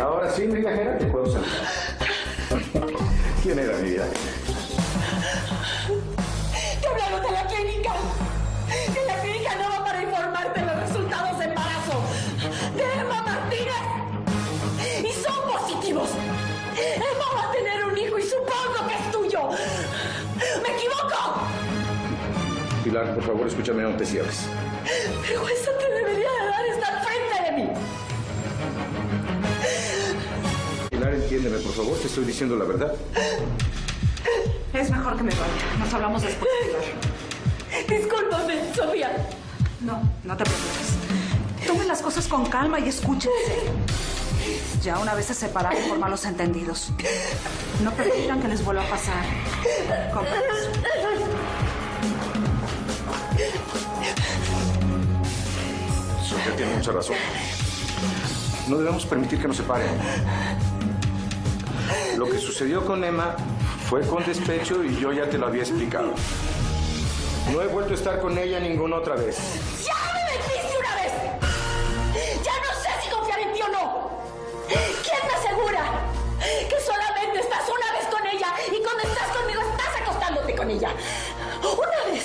Ahora sí, mi viajera, te puedo saludar. ¿Quién era mi vida? Te hablaron de la clínica. Que la clínica no va para informarte los resultados de embarazo de Emma Martínez. Y son positivos. Emma va a tener un hijo y supongo que es tuyo. ¿Me equivoco? Pilar, por favor, escúchame, no te cierres. Vergüenza te debería Pilar, entiéndeme, por favor, te estoy diciendo la verdad. Es mejor que me vaya. Nos hablamos después. Discúlpame, Sofía. No, no te preocupes. Tomen las cosas con calma y escúchense. Ya una vez se separaron por malos entendidos. No permitan que les vuelva a pasar. Con permiso. Sofía tiene mucha razón. No debemos permitir que nos separen. Lo que sucedió con Emma fue con despecho y yo ya te lo había explicado. No he vuelto a estar con ella ninguna otra vez. ¡Ya me mentiste una vez! ¡Ya no sé si confiar en ti o no! ¿Quién me asegura que solamente estás una vez con ella y cuando estás conmigo estás acostándote con ella? Una vez,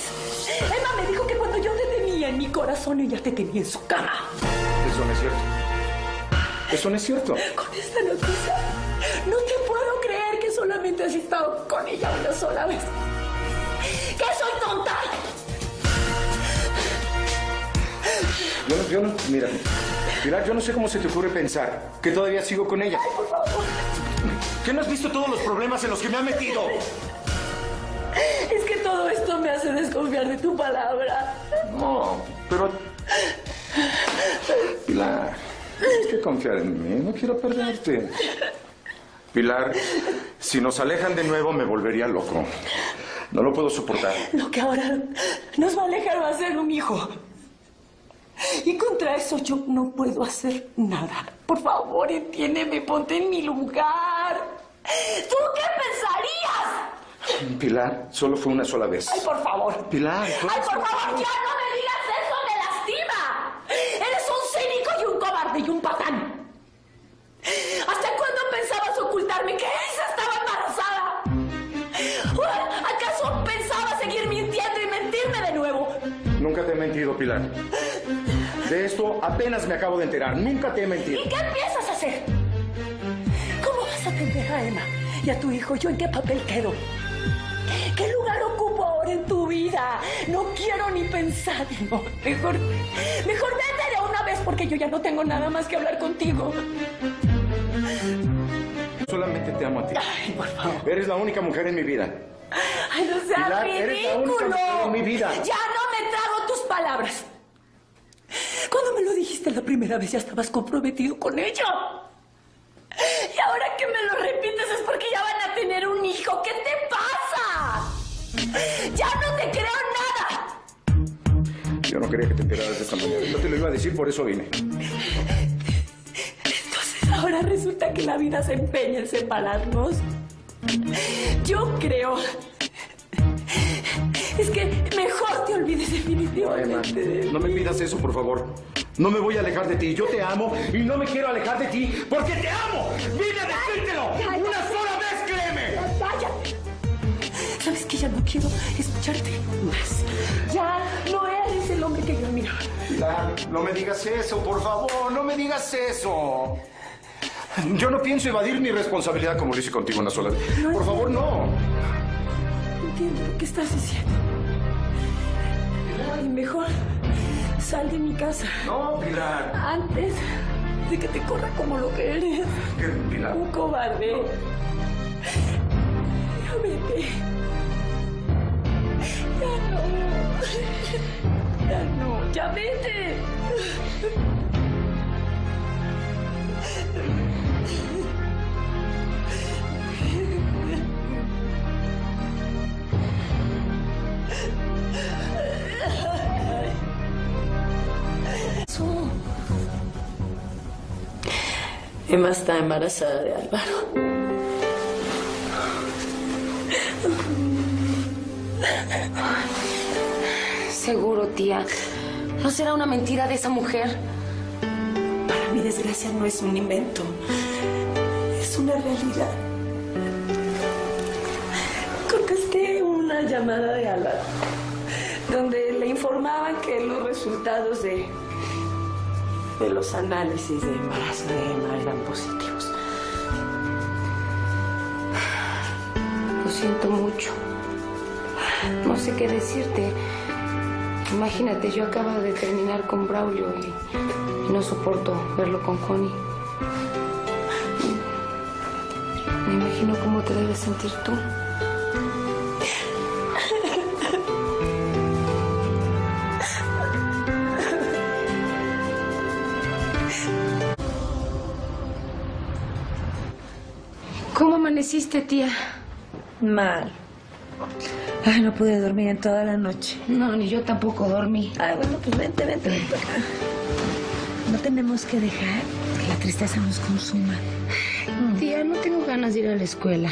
Emma me dijo que cuando yo te tenía en mi corazón, ella te tenía en su cama. Eso no es cierto. Eso no es cierto. Con esta noticia, no solamente has estado con ella una sola vez. ¡Que soy tonta! Yo no, yo no, mira, Pilar, yo no sé cómo se te ocurre pensar que todavía sigo con ella. Por favor. ¿Qué no has visto todos los problemas en los que me ha metido? Es que todo esto me hace desconfiar de tu palabra. No, pero... Pilar, tienes que confiar en mí, no quiero perderte. Pilar, si nos alejan de nuevo me volvería loco. No lo puedo soportar. Lo que ahora nos va a alejar va a ser un hijo. Y contra eso yo no puedo hacer nada. Por favor, entiéndeme, ponte en mi lugar. ¿Tú qué pensarías? Pilar, solo fue una sola vez. Ay, por favor. Pilar, Ay, por favor, ya no me mentido, Pilar. De esto apenas me acabo de enterar. Nunca te he mentido. ¿Y qué empiezas a hacer? ¿Cómo vas a atender a Emma y a tu hijo? ¿Yo en qué papel quedo? ¿Qué lugar ocupo ahora en tu vida? No quiero ni pensar. No, mejor, mejor vete de una vez porque yo ya no tengo nada más que hablar contigo. Solamente te amo a ti. Ay, por favor. Eres la única mujer en mi vida. Ay, no seas Pilar, eres la única ridículo. mujer en mi vida. Ya no palabras. Cuando me lo dijiste la primera vez ya estabas comprometido con ella. Y ahora que me lo repites es porque ya van a tener un hijo. ¿Qué te pasa? Ya no te creo nada. Yo no quería que te enteraras de esta manera. Yo te lo iba a decir, por eso vine. Entonces ahora resulta que la vida se empeña en separarnos. Yo creo. Es que mejor te olvides definitivamente de mí. no me pidas eso, por favor. No me voy a alejar de ti. Yo te amo y no me quiero alejar de ti porque te amo. ¡Vine a decírtelo! ¡Una sola vez, créeme! ¡Cállate! ¿Sabes que ya no quiero escucharte más? Ya no eres el hombre que yo admiraba. Pilar, no me digas eso, por favor. No me digas eso. Yo no pienso evadir mi responsabilidad como lo hice contigo una sola vez. Por favor, no. Entiendo lo que estás diciendo. Y mejor sal de mi casa No, Pilar. antes de que te corra como lo que eres. ¿Qué, Pilar? Un cobarde. Ya vete. Ya no. Ya no. Ya vete. Emma está embarazada de Álvaro. Seguro, tía. ¿No será una mentira de esa mujer? Para mí mi desgracia no es un invento, es una realidad. Contesté una llamada de Álvaro, donde le informaban que los resultados de, de los análisis de embarazo de Emma eran positivos. Lo siento mucho. No sé qué decirte. Imagínate, yo acabo de terminar con Braulio y, y no soporto verlo con Connie. Me imagino cómo te debes sentir tú. Amaneciste, tía? Mal. Ay, no pude dormir en toda la noche. No, ni yo tampoco dormí. Ay, bueno, pues vente, vente, vente acá. No tenemos que dejar que la tristeza nos consuma. Tía, no tengo ganas de ir a la escuela.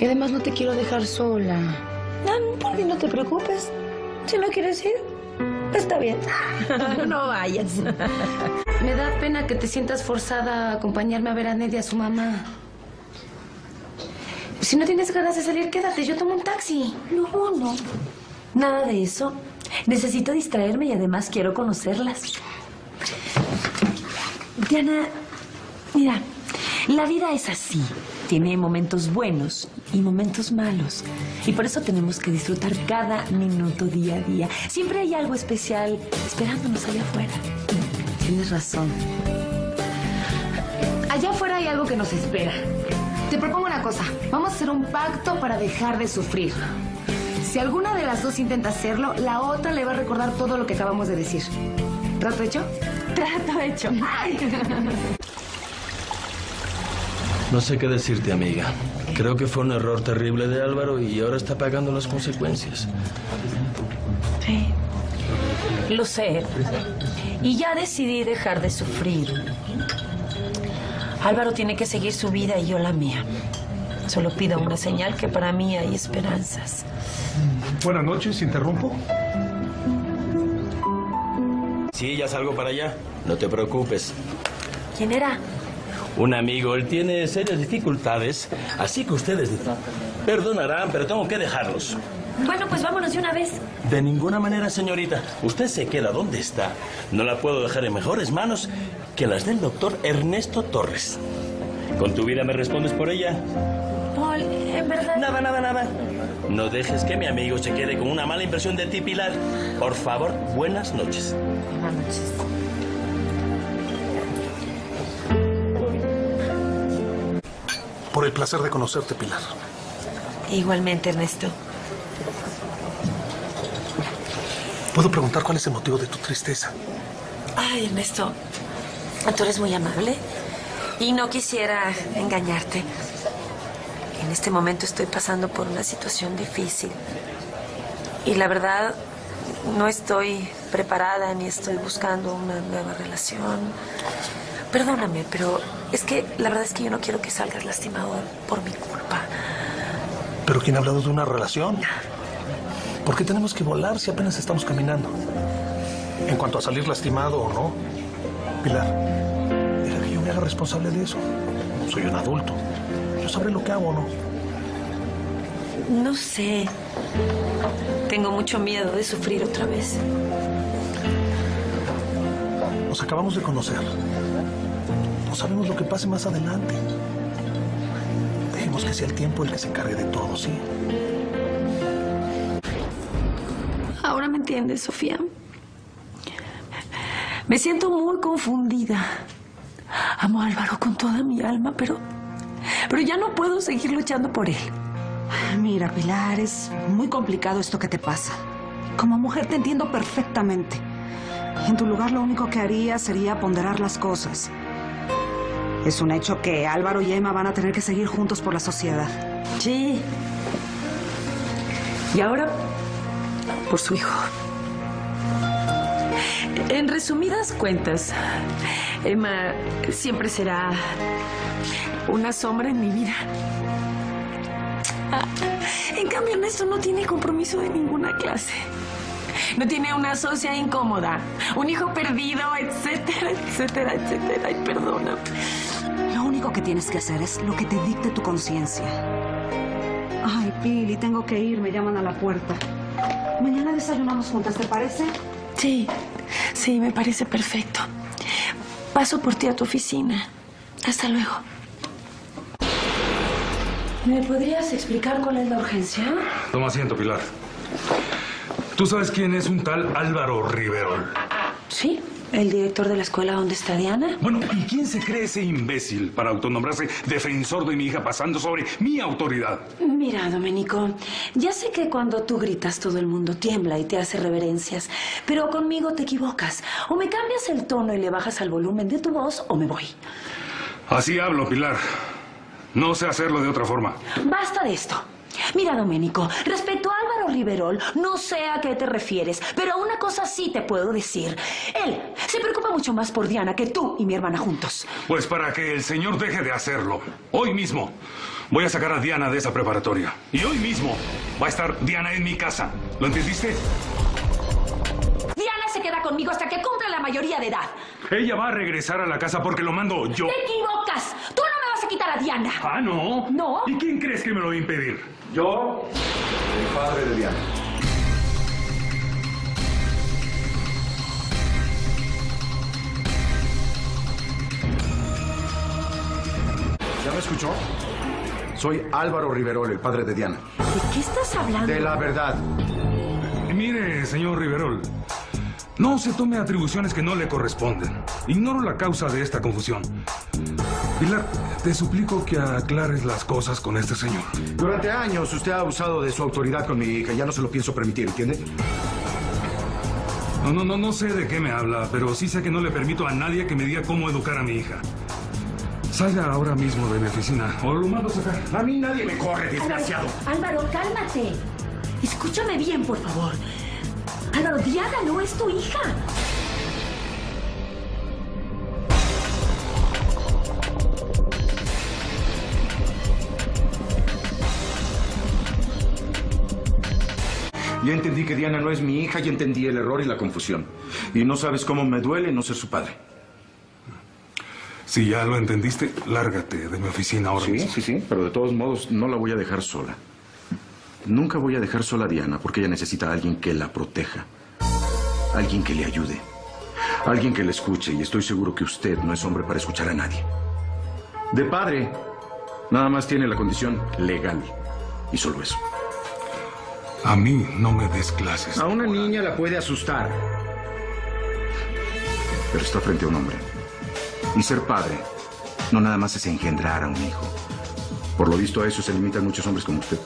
Y además no te quiero dejar sola. No, por mí no te preocupes. Si no quieres ir, está bien. no vayas. Me da pena que te sientas forzada a acompañarme a ver a Ned y a su mamá. Si no tienes ganas de salir, quédate. Yo tomo un taxi. No, no. Nada de eso. Necesito distraerme y además quiero conocerlas. Diana, mira, la vida es así. Tiene momentos buenos y momentos malos. Y por eso tenemos que disfrutar cada minuto día a día. Siempre hay algo especial esperándonos allá afuera. Tienes razón. Allá afuera hay algo que nos espera. Te propongo una cosa. Vamos a hacer un pacto para dejar de sufrir. Si alguna de las dos intenta hacerlo, la otra le va a recordar todo lo que acabamos de decir. ¿Trato hecho? Trato hecho. No sé qué decirte, amiga. Creo que fue un error terrible de Álvaro y ahora está pagando las consecuencias. Sí. Lo sé. Y ya decidí dejar de sufrir. Álvaro tiene que seguir su vida y yo la mía. Solo pido una señal que para mí hay esperanzas. Buenas noches, ¿interrumpo? Sí, ya salgo para allá. No te preocupes. ¿Quién era? Un amigo, él tiene serias dificultades, así que ustedes perdonarán, pero tengo que dejarlos. Bueno, pues vámonos de una vez. De ninguna manera, señorita. Usted se queda donde está. No la puedo dejar en mejores manos que las del doctor Ernesto Torres. ¿Con tu vida me respondes por ella? Paul, en verdad. Nada, nada, nada. No dejes que mi amigo se quede con una mala impresión de ti, Pilar. Por favor, buenas noches. Buenas noches. Por el placer de conocerte, Pilar. Igualmente, Ernesto. ¿Puedo preguntar cuál es el motivo de tu tristeza? Ay, Ernesto, tú eres muy amable y no quisiera engañarte. En este momento estoy pasando por una situación difícil y la verdad no estoy preparada ni estoy buscando una nueva relación. Perdóname, pero es que la verdad es que yo no quiero que salgas lastimado por mi culpa. ¿Pero quién ha hablado de una relación? ¿Por qué tenemos que volar si apenas estamos caminando? En cuanto a salir lastimado o no, Pilar, deja que yo me haga responsable de eso. Soy un adulto. Yo sabré lo que hago o no. No sé. Tengo mucho miedo de sufrir otra vez. Nos acabamos de conocer. No sabemos lo que pase más adelante. Dejemos que sea el tiempo el que se encargue de todo, ¿sí? Ahora me entiendes, Sofía. Me siento muy confundida. Amo a Álvaro con toda mi alma, pero. Pero ya no puedo seguir luchando por él. Mira, Pilar, es muy complicado esto que te pasa. Como mujer te entiendo perfectamente. En tu lugar lo único que haría sería ponderar las cosas. Es un hecho que Álvaro y Emma van a tener que seguir juntos por la sociedad. Sí. Y ahora, por su hijo. En resumidas cuentas, Emma siempre será una sombra en mi vida. En cambio, Ernesto no tiene compromiso de ninguna clase. No tiene una socia incómoda, un hijo perdido, etcétera, etcétera, etcétera. Ay, perdóname. Lo único que tienes que hacer es lo que te dicte tu conciencia. Ay, Pili, tengo que ir, me llaman a la puerta. Mañana desayunamos juntas, ¿te parece? Sí, sí, me parece perfecto. Paso por ti a tu oficina. Hasta luego. ¿Me podrías explicar cuál es la urgencia? Toma asiento, Pilar. ¿Tú sabes quién es un tal Álvaro Riverol? Sí, el director de la escuela donde está Diana. Bueno, ¿y quién se cree ese imbécil para autonombrarse defensor de mi hija pasando sobre mi autoridad? Mira, Domenico, ya sé que cuando tú gritas todo el mundo tiembla y te hace reverencias, pero conmigo te equivocas. O me cambias el tono y le bajas al volumen de tu voz o me voy. Así hablo, Pilar. No sé hacerlo de otra forma. Basta de esto. Mira, Domenico, respecto a Riverol, no sé a qué te refieres, pero una cosa sí te puedo decir. Él se preocupa mucho más por Diana que tú y mi hermana juntos. Pues para que el señor deje de hacerlo, hoy mismo voy a sacar a Diana de esa preparatoria. Y hoy mismo va a estar Diana en mi casa. ¿Lo entendiste? Diana se queda conmigo hasta que cumpla la mayoría de edad. Ella va a regresar a la casa porque lo mando yo. ¡Te equivocas! ¡Tú vas a quitar a Diana! Ah, no. No. ¿Y quién crees que me lo va a impedir? Yo, el padre de Diana. ¿Ya me escuchó? Soy Álvaro Riverol, el padre de Diana. ¿De qué estás hablando? De la verdad. Mire, señor Riverol, no se tome atribuciones que no le corresponden. Ignoro la causa de esta confusión. Pilar, te suplico que aclares las cosas con este señor. Durante años usted ha abusado de su autoridad con mi hija. Ya no se lo pienso permitir, ¿entiende? No, no, no, no sé de qué me habla, pero sí sé que no le permito a nadie que me diga cómo educar a mi hija. Salga ahora mismo de mi oficina o lo mando a sacar. A mí nadie me corre, desgraciado. Álvaro, cálmate. Escúchame bien, por favor. Álvaro, Diana no es tu hija. Ya entendí que Diana no es mi hija y entendí el error y la confusión. Y no sabes cómo me duele no ser su padre. Si ya lo entendiste, lárgate de mi oficina ahora Sí, mismo. sí, sí, pero de todos modos no la voy a dejar sola. Nunca voy a dejar sola a Diana porque ella necesita a alguien que la proteja. Alguien que le ayude. Alguien que le escuche y estoy seguro que usted no es hombre para escuchar a nadie. De padre, nada más tiene la condición legal. Y solo eso. A mí no me des clases. A una niña la puede asustar. Pero está frente a un hombre. Y ser padre no nada más es engendrar a un hijo. Por lo visto a eso se limitan muchos hombres como usted.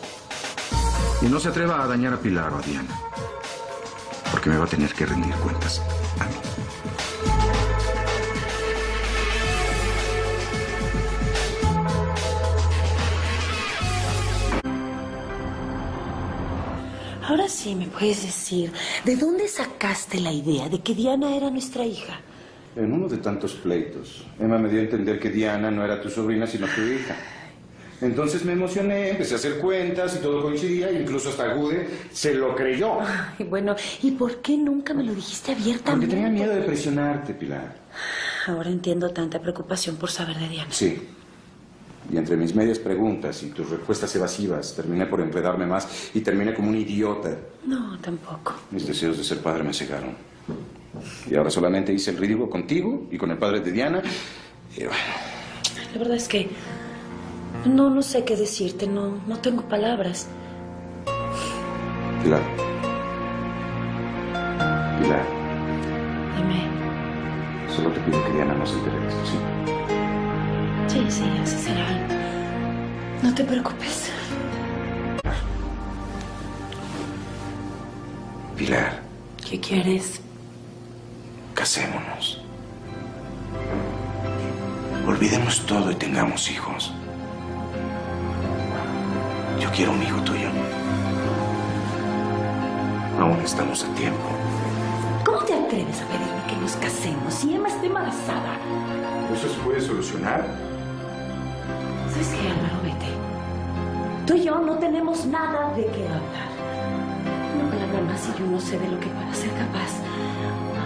Y no se atreva a dañar a Pilar o a Diana. Porque me va a tener que rendir cuentas a mí. Ahora sí me puedes decir, ¿de dónde sacaste la idea de que Diana era nuestra hija? En uno de tantos pleitos, Emma me dio a entender que Diana no era tu sobrina, sino tu hija. Entonces me emocioné, empecé a hacer cuentas y todo coincidía, incluso hasta Gude se lo creyó. Ay, bueno, ¿y por qué nunca me lo dijiste Porque abiertamente? tenía miedo de presionarte, Pilar. Ahora entiendo tanta preocupación por saber de Diana. Sí. Y entre mis medias preguntas y tus respuestas evasivas, terminé por enredarme más y terminé como un idiota. No, tampoco. Mis deseos de ser padre me cegaron. Y ahora solamente hice el ridículo contigo y con el padre de Diana. Y bueno, La verdad es que no, no sé qué decirte, no, no tengo palabras. Pilar. Pilar, Dime. solo te pido que Diana no se entere de esto, ¿sí? Sí, sí, así será. No te preocupes. Pilar, ¿Qué quieres? casémonos. Olvidemos todo y tengamos hijos. Yo quiero un hijo tuyo. Aún estamos a tiempo. ¿Cómo te atreves a pedirme que nos casemos si Emma está embarazada? ¿Eso se puede solucionar? ¿Sabes qué, Álvaro? Vete. Tú y yo no tenemos nada de qué hablar. Una palabra más y yo no sé de lo que pueda ser capaz.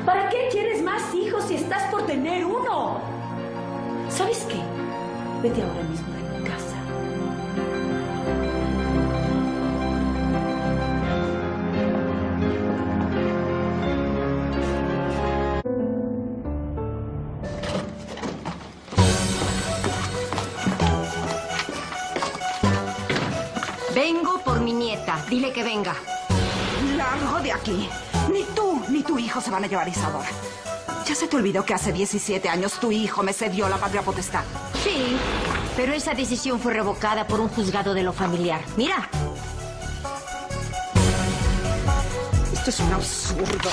¿Para qué quieres más hijos si estás por tener uno? ¿Sabes qué? Vete ahora mismo Dile que venga. Largo de aquí. Ni tú ni tu hijo se van a llevar a Isadora. Ya se te olvidó que hace 17 años tu hijo me cedió la patria potestad. Sí, pero esa decisión fue revocada por un juzgado de lo familiar. Mira, Esto es un absurdo.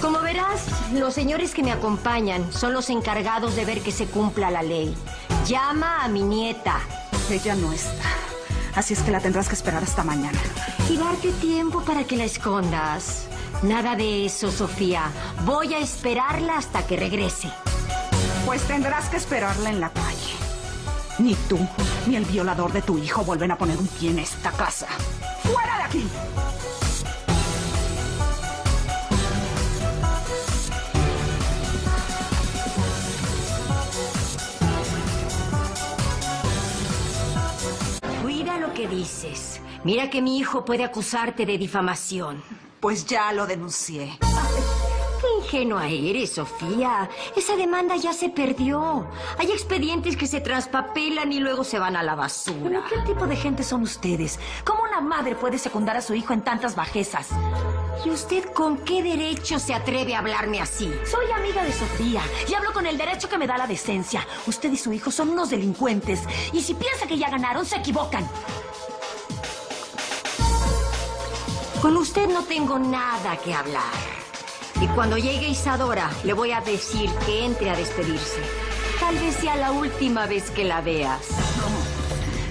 como verás, los señores que me acompañan son los encargados de ver que se cumpla la ley. Llama a mi nieta Ella no está. Así es que la tendrás que esperar hasta mañana. y darte tiempo para que la escondas. Nada de eso, Sofía. Voy a esperarla hasta que regrese. Pues tendrás que esperarla en la calle. Ni tú ni el violador de tu hijo vuelven a poner un pie en esta casa. ¡Fuera de aquí! Que dices. Mira que mi hijo puede acusarte de difamación. Pues ya lo denuncié. Qué ingenua eres, Sofía. Esa demanda ya se perdió. Hay expedientes que se traspapelan y luego se van a la basura. ¿Pero qué tipo de gente son ustedes? ¿Cómo una madre puede secundar a su hijo en tantas bajezas? ¿Y usted con qué derecho se atreve a hablarme así? Soy amiga de Sofía y hablo con el derecho que me da la decencia. Usted y su hijo son unos delincuentes y si piensa que ya ganaron, se equivocan. Con usted no tengo nada que hablar. Y cuando llegue Isadora, le voy a decir que entre a despedirse. Tal vez sea la última vez que la veas.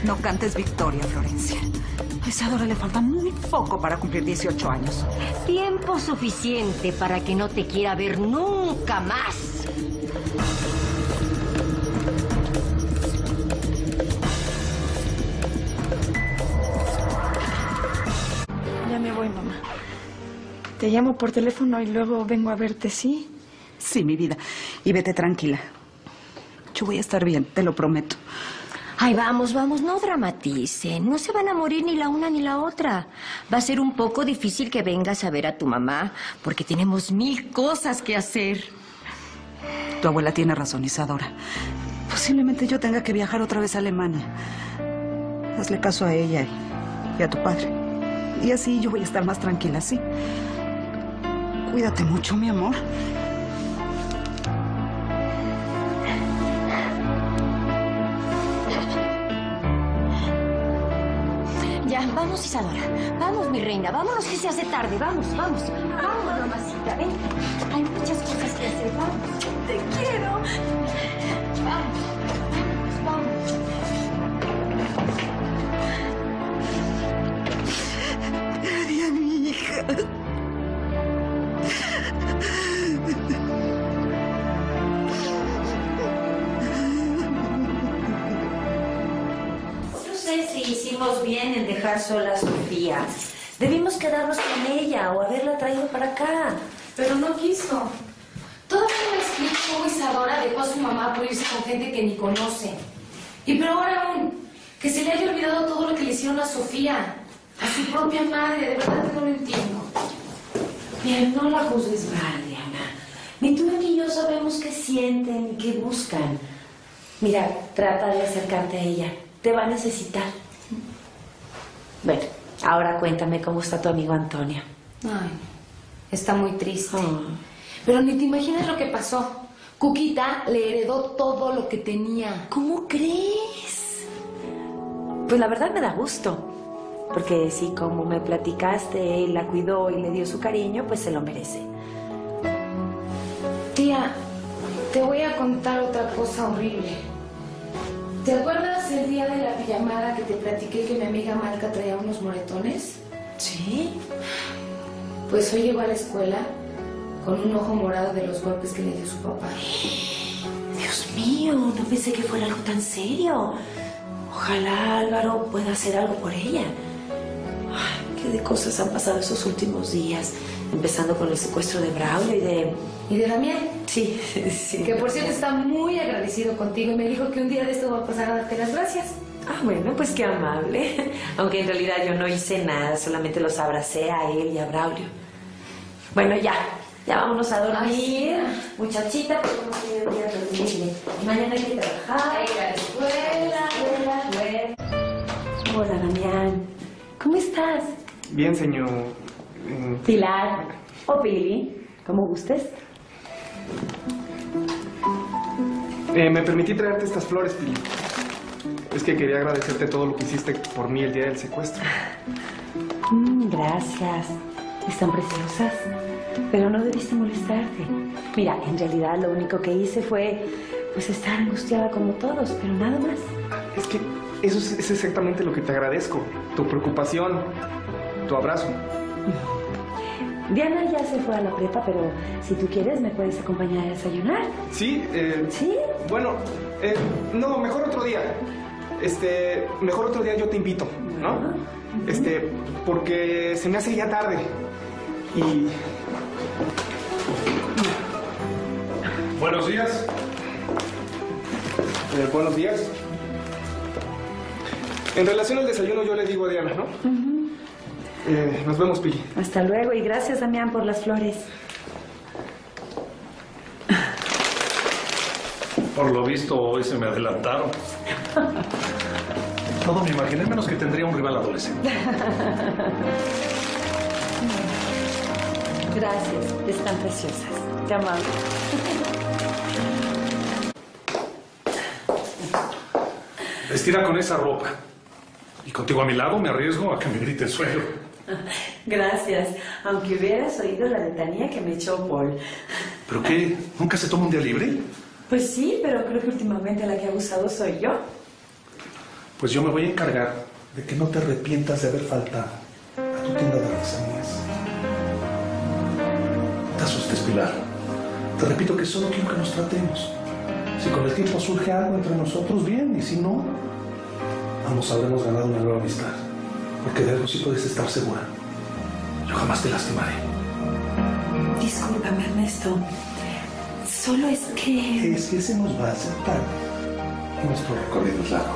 No cantes victoria, Florencia. A Isadora le falta muy poco para cumplir 18 años. Tiempo suficiente para que no te quiera ver nunca más. Ya me voy, mamá. Te llamo por teléfono y luego vengo a verte, ¿sí? Sí, mi vida. Y vete tranquila. Yo voy a estar bien, te lo prometo. Ay, vamos, vamos, no dramaticen. No se van a morir ni la una ni la otra. Va a ser un poco difícil que vengas a ver a tu mamá, porque tenemos mil cosas que hacer. Tu abuela tiene razón, Isadora. Posiblemente yo tenga que viajar otra vez a Alemania. Hazle caso a ella y, y a tu padre. Y así yo voy a estar más tranquila, ¿sí? Cuídate mucho, mi amor. Reina. Vámonos que se hace tarde. Vamos, vamos. Vamos, mamacita. Ven. Hay muchas cosas que hacer. Vamos. Te quiero. Vamos. Vamos, vamos. Mi hija. No sé si hicimos bien en dejar sola a Sofía. Debimos quedarnos con ella o haberla traído para acá. Pero no quiso. Todavía me explico cómo Isadora dejó a su mamá por irse con gente que ni conoce. Y peor aún, que se le haya olvidado todo lo que le hicieron a Sofía, a su propia madre. De verdad que no lo entiendo. Bien, no la juzgues mal, Diana. Ni tú ni yo sabemos qué sienten y qué buscan. Mira, trata de acercarte a ella. Te va a necesitar. Bueno, ahora cuéntame cómo está tu amigo Antonio. Ay, está muy triste. Pero ni te imaginas lo que pasó. Cuquita le heredó todo lo que tenía. ¿Cómo crees? Pues la verdad me da gusto. Porque si como me platicaste, él la cuidó y le dio su cariño, pues se lo merece. Tía, te voy a contar otra cosa horrible. ¿Te acuerdas el día de la pijamada que te platiqué que mi amiga Marca traía unos moretones? ¿Sí? Pues hoy llegó a la escuela con un ojo morado de los golpes que le dio su papá. Dios mío, no pensé que fuera algo tan serio. Ojalá Álvaro pueda hacer algo por ella. Ay, qué de cosas han pasado esos últimos días, empezando con el secuestro de Braulio y de... ¿Y de Damián? Sí, sí. Que por cierto está muy agradecido contigo y me dijo que un día de esto va a pasar a darte las gracias. Ah, bueno, pues qué amable. Aunque en realidad yo no hice nada, solamente los abracé a él y a Braulio. Bueno, ya, ya vámonos a dormir. Muchachita, porque no quiero ir a dormir. Mañana hay que trabajar. Ir a la escuela. escuela, escuela. Hola, Damián. ¿Cómo estás? Bien, señor. Pilar o Pili, como gustes. Eh, me permití traerte estas flores, Pili. Es que quería agradecerte todo lo que hiciste por mí el día del secuestro. Mm, gracias. Están preciosas. Pero no debiste molestarte. Mira, en realidad lo único que hice fue pues estar angustiada como todos, pero nada más. Es que eso es, es exactamente lo que te agradezco. Tu preocupación, tu abrazo. Diana ya se fue a la prepa, pero si tú quieres me puedes acompañar a desayunar. Sí, eh, ¿Sí? bueno, eh, no, mejor otro día. Este, mejor otro día yo te invito, ¿no? Este, porque se me hace ya tarde. Y Buenos días. Eh, buenos días. En relación al desayuno, yo le digo a Diana, ¿no? Eh, nos vemos, Pili. Hasta luego y gracias, Damián, por las flores. Por lo visto, hoy se me adelantaron. Todo me imaginé, menos que tendría un rival adolescente. Gracias, están preciosas. Qué amable. Vestida con esa ropa. Y contigo a mi lado me arriesgo a que me grite el suelo. Gracias. Aunque hubieras oído la letanía que me echó Paul. ¿Pero qué? ¿Nunca se toma un día libre? Pues sí, pero creo que últimamente la que ha abusado soy yo. Pues yo me voy a encargar de que no te arrepientas de haber faltado a tu tienda de artesanías. Te asustes, Pilar. Te repito que solo quiero que nos tratemos. Si con el tiempo surge algo entre nosotros, bien, y si no, ambos habremos ganado una nueva amistad. Porque de algo sí puedes estar segura. Yo jamás te lastimaré. Discúlpame, Ernesto. Solo es que... Es que se nos va a. Y nuestro recorrido es largo.